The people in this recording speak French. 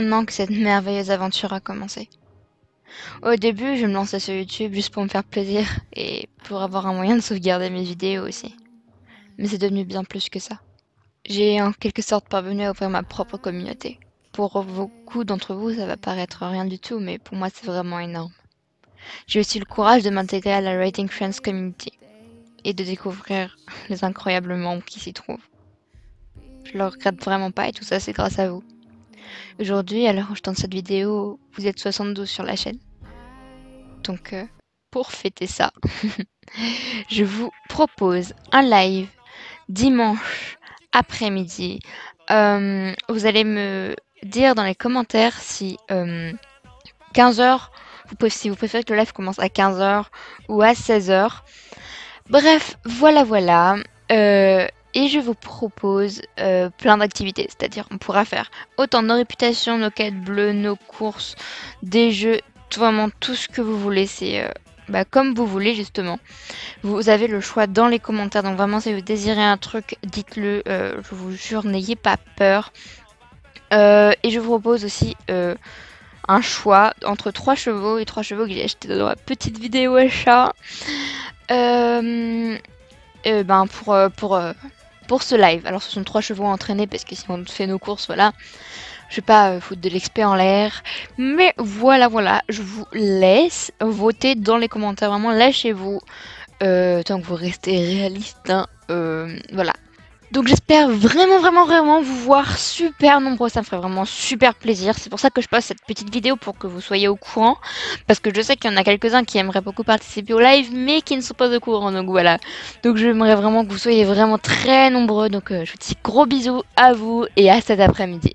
maintenant que cette merveilleuse aventure a commencé. Au début, je me lançais sur YouTube juste pour me faire plaisir et pour avoir un moyen de sauvegarder mes vidéos aussi. Mais c'est devenu bien plus que ça. J'ai en quelque sorte parvenu à ouvrir ma propre communauté. Pour beaucoup d'entre vous, ça va paraître rien du tout, mais pour moi, c'est vraiment énorme. J'ai aussi le courage de m'intégrer à la Writing Friends Community et de découvrir les incroyables membres qui s'y trouvent. Je le regrette vraiment pas et tout ça, c'est grâce à vous. Aujourd'hui, à l'heure où je tourne cette vidéo, vous êtes 72 sur la chaîne. Donc, euh, pour fêter ça, je vous propose un live dimanche après-midi. Euh, vous allez me dire dans les commentaires si 15h, euh, vous si vous préférez que le live commence à 15h ou à 16h. Bref, voilà, voilà. Et je vous propose plein d'activités. C'est-à-dire, on pourra faire autant nos réputations, nos quêtes bleues, nos courses, des jeux, vraiment tout ce que vous voulez. C'est bah, comme vous voulez justement. Vous avez le choix dans les commentaires. Donc vraiment, si vous désirez un truc, dites-le. Euh, je vous jure, n'ayez pas peur. Euh, et je vous propose aussi euh, un choix entre trois chevaux et trois chevaux que j'ai acheté dans la petite vidéo achat. ben pour, pour, pour ce live. Alors ce sont trois chevaux entraînés parce que si on fait nos courses, voilà. Je vais pas euh, foutre de l'expert en l'air. Mais voilà, voilà. Je vous laisse voter dans les commentaires. Vraiment, lâchez-vous. Euh, tant que vous restez réaliste. Hein. Euh, voilà. Donc j'espère vraiment vraiment vraiment vous voir super nombreux, ça me ferait vraiment super plaisir. C'est pour ça que je passe cette petite vidéo pour que vous soyez au courant. Parce que je sais qu'il y en a quelques-uns qui aimeraient beaucoup participer au live mais qui ne sont pas au courant. Donc voilà. Donc j'aimerais vraiment que vous soyez vraiment très nombreux. Donc je vous dis gros bisous à vous et à cet après-midi.